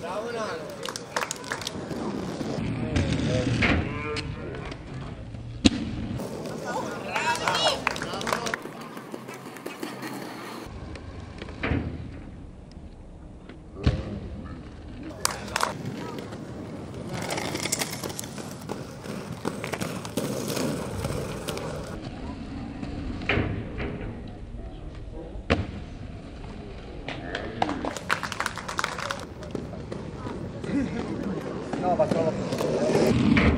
Bravo, Nano. 爸爸交了。